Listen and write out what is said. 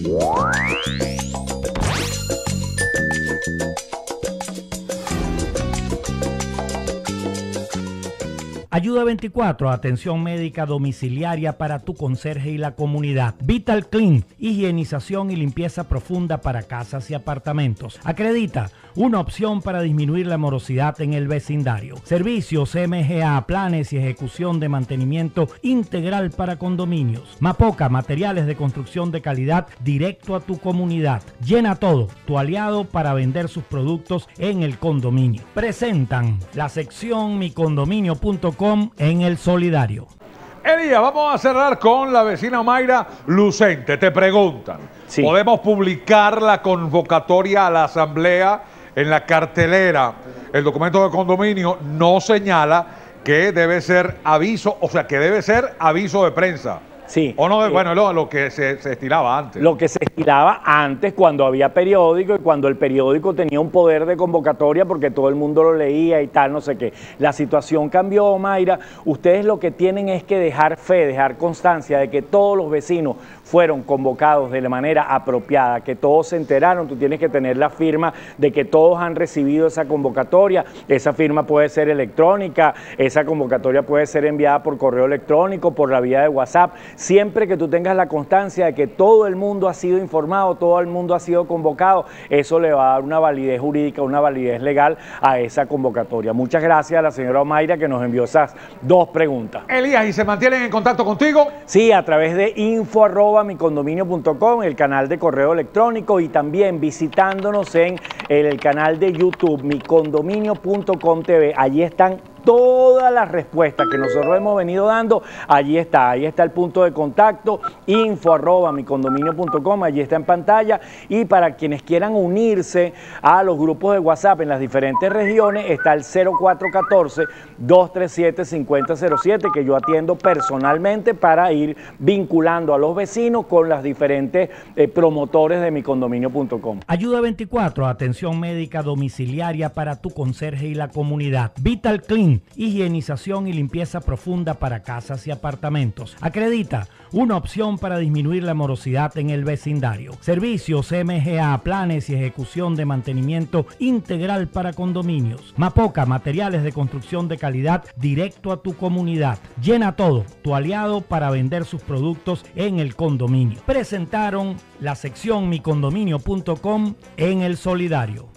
Thank you. Ayuda 24, atención médica domiciliaria para tu conserje y la comunidad. Vital Clean, higienización y limpieza profunda para casas y apartamentos. Acredita, una opción para disminuir la morosidad en el vecindario. Servicios MGA, planes y ejecución de mantenimiento integral para condominios. Mapoca, materiales de construcción de calidad directo a tu comunidad. Llena todo, tu aliado para vender sus productos en el condominio. Presentan la sección micondominio.com en el solidario. Elías, vamos a cerrar con la vecina Mayra Lucente. Te preguntan, Sí. ¿podemos publicar la convocatoria a la asamblea en la cartelera? El documento de condominio no señala que debe ser aviso, o sea, que debe ser aviso de prensa. Sí. O no, Eh, bueno, lo, lo que se, se estilaba antes. Lo que se estilaba antes cuando había periódico y cuando el periódico tenía un poder de convocatoria porque todo el mundo lo leía y tal, no sé qué. La situación cambió, Mayra. Ustedes lo que tienen es que dejar fe, dejar constancia de que todos los vecinos fueron convocados de la manera apropiada, que todos se enteraron. Tú tienes que tener la firma de que todos han recibido esa convocatoria. Esa firma puede ser electrónica, esa convocatoria puede ser enviada por correo electrónico, por la vía de WhatsApp. Siempre que tú tengas la constancia de que todo el mundo ha sido informado, todo el mundo ha sido convocado, eso le va a dar una validez jurídica, una validez legal a esa convocatoria. Muchas gracias a la señora Omaira que nos envió esas dos preguntas. Elías, ¿y se mantienen en contacto contigo? Sí, a través de info arroba micondominio.com, el canal de correo electrónico y también visitándonos en el canal de YouTube micondominio.com TV. Allí están todas las respuestas que nosotros hemos venido dando. Allí está, ahí está el punto de contacto, info arroba micondominio.com, allí está en pantalla. Y para quienes quieran unirse a los grupos de WhatsApp en las diferentes regiones, está el 0414-237-5007 que yo atiendo personalmente para ir vinculando a los vecinos con las diferentes eh, promotores de micondominio.com. Ayuda 24, atención médica domiciliaria para tu conserje y la comunidad. Vital Clean, higienización y limpieza profunda para casas y apartamentos. Acredita, una opción para disminuir la morosidad en el vecindario. Servicios MGA, planes y ejecución de mantenimiento integral para condominios. Mapoca, materiales de construcción de calidad directo a tu comunidad. Llena todo, tu aliado para vender sus productos en el condominio. Presentaron la sección micondominio.com en el solidario.